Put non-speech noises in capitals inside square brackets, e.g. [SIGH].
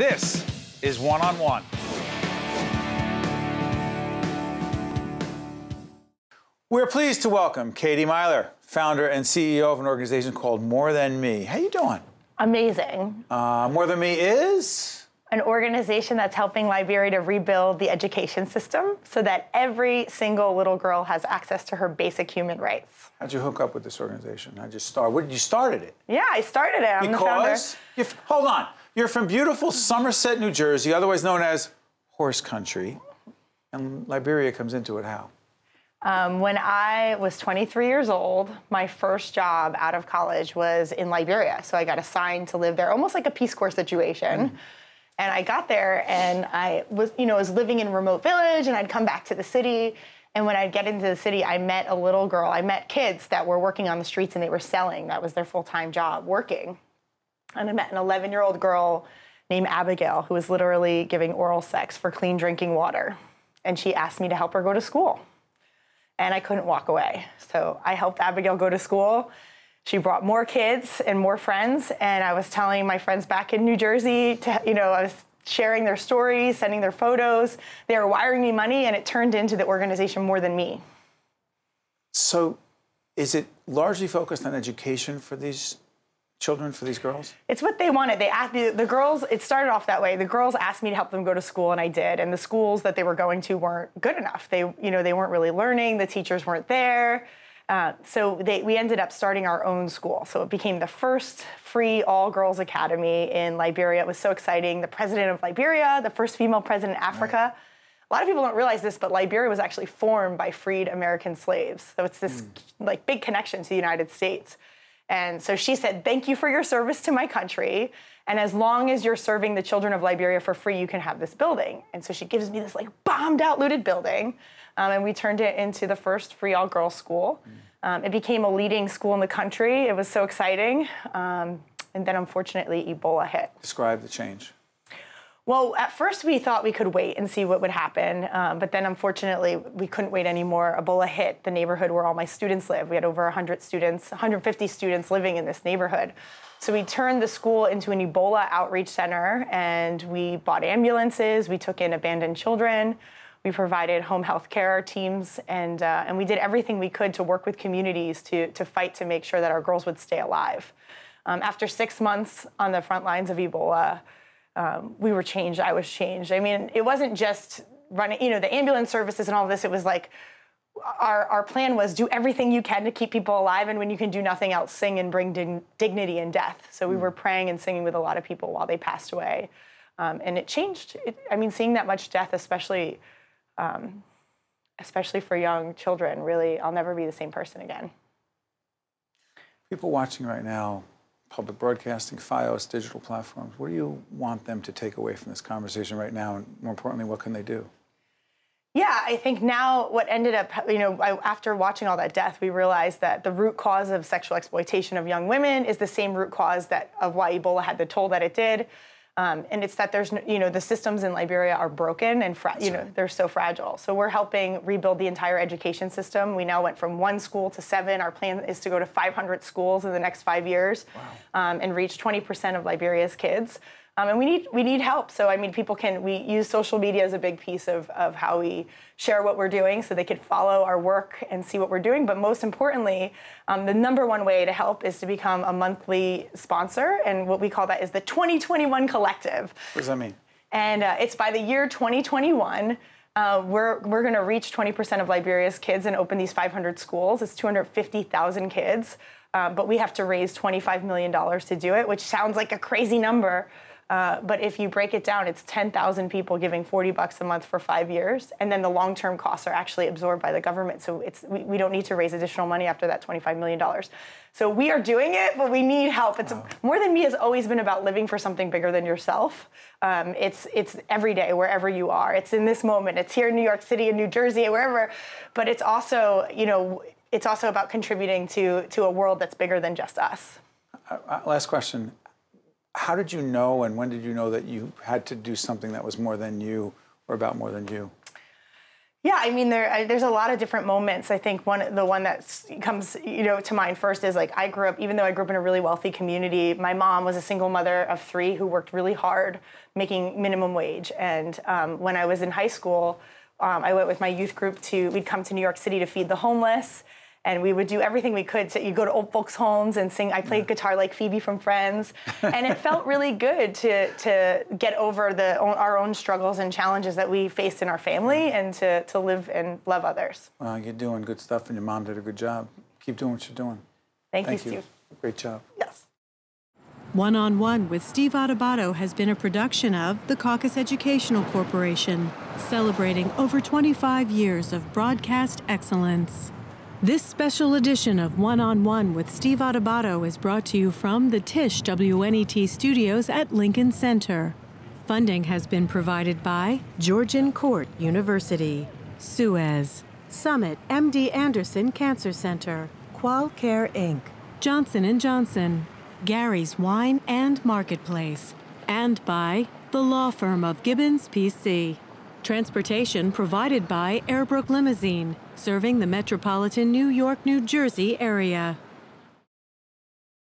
This is One on One. We're pleased to welcome Katie Meyler, founder and CEO of an organization called More Than Me. How you doing? Amazing. Uh, More Than Me is An organization that's helping Liberia to rebuild the education system so that every single little girl has access to her basic human rights. How'd you hook up with this organization? How'd you start? What did you started it? Yeah, I started it. I'm the founder. Because f- hold on, you're from beautiful Somerset, New Jersey, otherwise known as horse country, and Liberia comes into it. How? Um, when I was 23 years old, my first job out of college was in Liberia. So I got assigned to live there, almost like a Peace Corps situation. And I got there and I was, you know, was living in a remote village and I'd come back to the city. And when I'd get into the city, I met a little girl. I met kids that were working on the streets and they were selling. That was their full time job, working. And I met an 11 year old girl named Abigail who was literally giving oral sex for clean drinking water. And she asked me to help her go to school and I couldn't walk away. So I helped Abigail go to school. She brought more kids and more friends, and I was telling my friends back in New Jersey to, you know, I was sharing their stories, sending their photos. They were wiring me money, and it turned into the organization more than me. So, is it largely focused on education for these children, for these girls? It's what they wanted. They asked the, the girls. It started off that way. The girls asked me to help them go to school, and I did. And the schools that they were going to weren't good enough. They, you know, they weren't really learning. The teachers weren't there. Uh, so they, we ended up starting our own school. So it became the first free all-girls academy in Liberia. It was so exciting. The president of Liberia, the first female president in Africa. A lot of people don't realize this, but Liberia was actually formed by freed American slaves. So it's this like big connection to the United States. And so she said, Thank you for your service to my country. And as long as you're serving the children of Liberia for free, you can have this building. And so she gives me this like bombed out, looted building. Um, and we turned it into the first free all girls school. Um, it became a leading school in the country. It was so exciting. Um, and then unfortunately, Ebola hit. Describe the change. Well, at first we thought we could wait and see what would happen, um, but then unfortunately we couldn't wait anymore. Ebola hit the neighborhood where all my students live. We had over 100 students, 150 students living in this neighborhood. So we turned the school into an Ebola outreach center and we bought ambulances, we took in abandoned children, we provided home health care teams, and, uh, and we did everything we could to work with communities to, to fight to make sure that our girls would stay alive. Um, after six months on the front lines of Ebola, um, we were changed. I was changed. I mean, it wasn't just running, you know, the ambulance services and all this. It was like our, our plan was do everything you can to keep people alive, and when you can do nothing else, sing and bring dig- dignity in death. So we were praying and singing with a lot of people while they passed away, um, and it changed. It, I mean, seeing that much death, especially, um, especially for young children, really, I'll never be the same person again. People watching right now, public broadcasting, FiOS, digital platforms, what do you want them to take away from this conversation right now? And more importantly, what can they do? Yeah, I think now what ended up, you know, after watching all that death, we realized that the root cause of sexual exploitation of young women is the same root cause that of why Ebola had the toll that it did. Um, and it's that there's, you know, the systems in Liberia are broken and, fra- you know, they're so fragile. So we're helping rebuild the entire education system. We now went from one school to seven. Our plan is to go to 500 schools in the next five years um, and reach 20% of Liberia's kids. Um, and we need we need help. So I mean, people can we use social media as a big piece of of how we share what we're doing, so they can follow our work and see what we're doing. But most importantly, um, the number one way to help is to become a monthly sponsor, and what we call that is the 2021 Collective. What does that mean? And uh, it's by the year 2021. Uh, we're we're going to reach 20% of Liberia's kids and open these 500 schools. It's 250,000 kids, uh, but we have to raise 25 million dollars to do it, which sounds like a crazy number. Uh, but if you break it down, it's 10,000 people giving 40 bucks a month for five years, and then the long-term costs are actually absorbed by the government. So it's we, we don't need to raise additional money after that 25 million dollars. So we are doing it, but we need help. It's more than me has always been about living for something bigger than yourself. Um, it's it's every day wherever you are. It's in this moment. It's here in New York City, in New Jersey, wherever. But it's also you know it's also about contributing to to a world that's bigger than just us. Uh, last question. How did you know and when did you know that you had to do something that was more than you or about more than you? Yeah, I mean, there I, there's a lot of different moments. I think one the one that comes you know to mind first is like I grew up, even though I grew up in a really wealthy community. My mom was a single mother of three who worked really hard, making minimum wage. And um, when I was in high school, um, I went with my youth group to we'd come to New York City to feed the homeless and we would do everything we could to you go to old folks homes and sing i played guitar like phoebe from friends. [LAUGHS] And it felt really good to to get over the our own struggles and challenges that we faced in our family and to, to live and love others. Well you're doing good stuff and your mom did a good job. Keep doing what you're doing. Thank, thank you, you steve. Great job. Yes. One on One with Steve Adubato has been a production of the Caucus Educational Corporation, celebrating over 25 years of broadcast excellence. This special edition of One on One with Steve Adubato is brought to you from the Tisch WNET studios at Lincoln Center. Funding has been provided by Georgian Court University, Suez, Summit MD Anderson Cancer Center, Qualcare Inc., Johnson & Johnson, Gary's Wine and Marketplace, and by the law firm of Gibbons PC. Transportation provided by Airbrook Limousine, serving the metropolitan New York, New Jersey area.